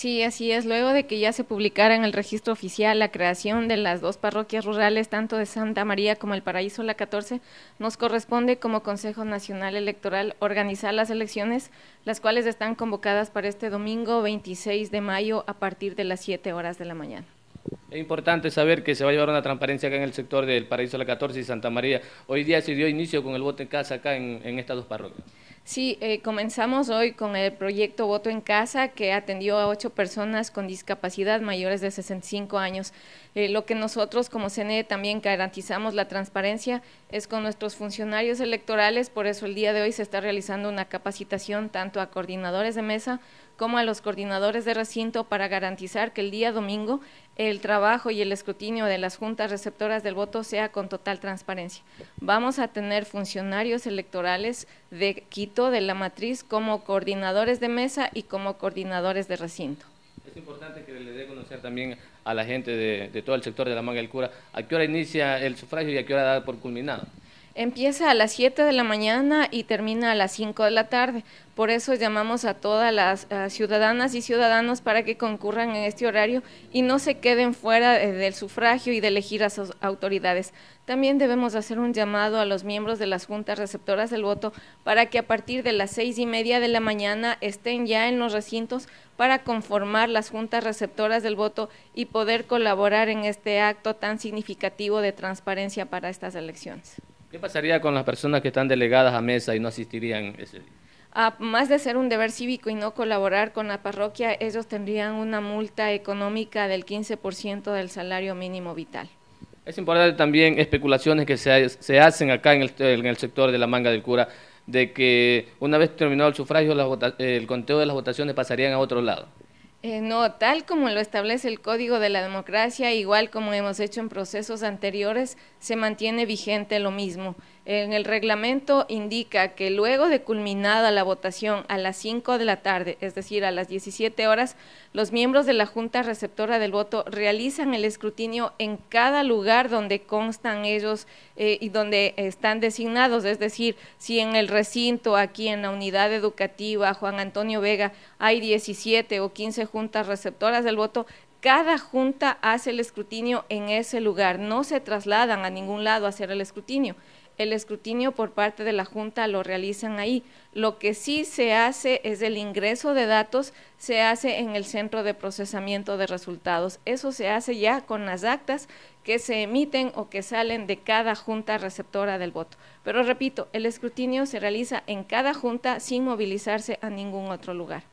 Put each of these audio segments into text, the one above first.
Sí, así es. Luego de que ya se publicara en el registro oficial la creación de las dos parroquias rurales, tanto de Santa María como el Paraíso La 14, nos corresponde como Consejo Nacional Electoral organizar las elecciones, las cuales están convocadas para este domingo 26 de mayo a partir de las 7 horas de la mañana. Es importante saber que se va a llevar una transparencia acá en el sector del Paraíso La 14 y Santa María. Hoy día se dio inicio con el voto en casa acá en, en estas dos parroquias. Sí, eh, comenzamos hoy con el proyecto Voto en Casa que atendió a ocho personas con discapacidad mayores de 65 años. Eh, lo que nosotros como CNE también garantizamos la transparencia es con nuestros funcionarios electorales, por eso el día de hoy se está realizando una capacitación tanto a coordinadores de mesa como a los coordinadores de recinto para garantizar que el día domingo el trabajo y el escrutinio de las juntas receptoras del voto sea con total transparencia. Vamos a tener funcionarios electorales de Quito, de la matriz, como coordinadores de mesa y como coordinadores de recinto. Es importante que le dé conocer también a la gente de, de todo el sector de la manga del cura a qué hora inicia el sufragio y a qué hora da por culminado. Empieza a las 7 de la mañana y termina a las 5 de la tarde. Por eso llamamos a todas las ciudadanas y ciudadanos para que concurran en este horario y no se queden fuera eh, del sufragio y de elegir a sus autoridades. También debemos hacer un llamado a los miembros de las juntas receptoras del voto para que a partir de las seis y media de la mañana estén ya en los recintos para conformar las juntas receptoras del voto y poder colaborar en este acto tan significativo de transparencia para estas elecciones. ¿Qué pasaría con las personas que están delegadas a mesa y no asistirían ese día? A más de ser un deber cívico y no colaborar con la parroquia, ellos tendrían una multa económica del 15% del salario mínimo vital. Es importante también especulaciones que se, se hacen acá en el, en el, sector de la manga del cura, de que una vez terminado el sufragio, el conteo de las votaciones pasarían a otro lado. Eh, no, tal como lo establece el Código de la Democracia, igual como hemos hecho en procesos anteriores, se mantiene vigente lo mismo. En el reglamento indica que luego de culminada la votación a las 5 de la tarde, es decir, a las 17 horas, los miembros de la Junta Receptora del Voto realizan el escrutinio en cada lugar donde constan ellos eh, y donde están designados, es decir, si en el recinto, aquí en la unidad educativa Juan Antonio Vega, hay 17 o 15 juntas receptoras del voto, cada junta hace el escrutinio en ese lugar, no se trasladan a ningún lado a hacer el escrutinio el escrutinio por parte de la Junta lo realizan ahí. Lo que sí se hace es el ingreso de datos, se hace en el centro de procesamiento de resultados. Eso se hace ya con las actas que se emiten o que salen de cada junta receptora del voto. Pero repito, el escrutinio se realiza en cada junta sin movilizarse a ningún otro lugar.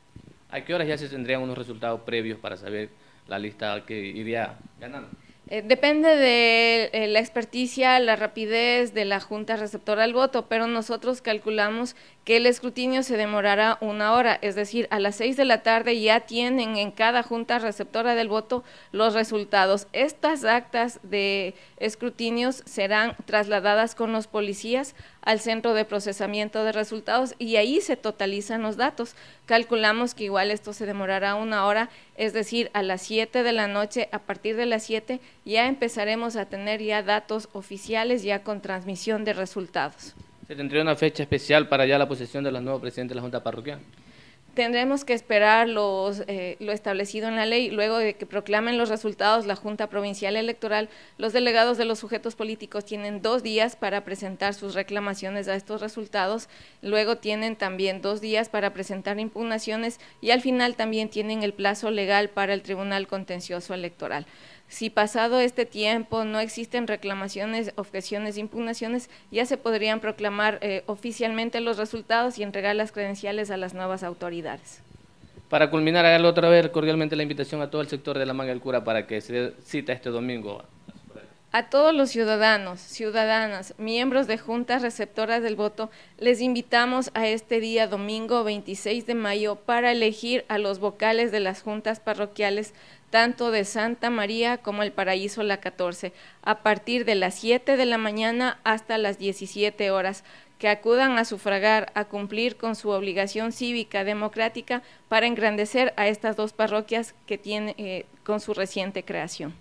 ¿A qué horas ya se tendrían unos resultados previos para saber la lista que iría ganando? Eh, depende de eh, la experticia, la rapidez de la Junta Receptora del voto, pero nosotros calculamos que el escrutinio se demorará una hora, es decir, a las seis de la tarde ya tienen en cada Junta Receptora del voto los resultados. Estas actas de escrutinios serán trasladadas con los policías al centro de procesamiento de resultados y ahí se totalizan los datos. Calculamos que igual esto se demorará una hora, es decir, a las siete de la noche, a partir de las siete ya empezaremos a tener ya datos oficiales ya con transmisión de resultados. ¿Se tendría una fecha especial para ya la posesión de los nuevos presidentes de la Junta Parroquial? Tendremos que esperar los, eh, lo establecido en la ley. Luego de que proclamen los resultados la Junta Provincial Electoral, los delegados de los sujetos políticos tienen dos días para presentar sus reclamaciones a estos resultados. Luego tienen también dos días para presentar impugnaciones y al final también tienen el plazo legal para el Tribunal Contencioso Electoral. Si pasado este tiempo no existen reclamaciones, objeciones, impugnaciones, ya se podrían proclamar eh, oficialmente los resultados y entregar las credenciales a las nuevas autoridades. Para culminar, hágalo otra vez cordialmente la invitación a todo el sector de la manga del cura para que se cita este domingo. A todos los ciudadanos, ciudadanas, miembros de juntas receptoras del voto, les invitamos a este día domingo 26 de mayo para elegir a los vocales de las juntas parroquiales tanto de Santa María como el Paraíso La 14, a partir de las 7 de la mañana hasta las 17 horas, que acudan a sufragar, a cumplir con su obligación cívica democrática para engrandecer a estas dos parroquias que tienen eh, con su reciente creación.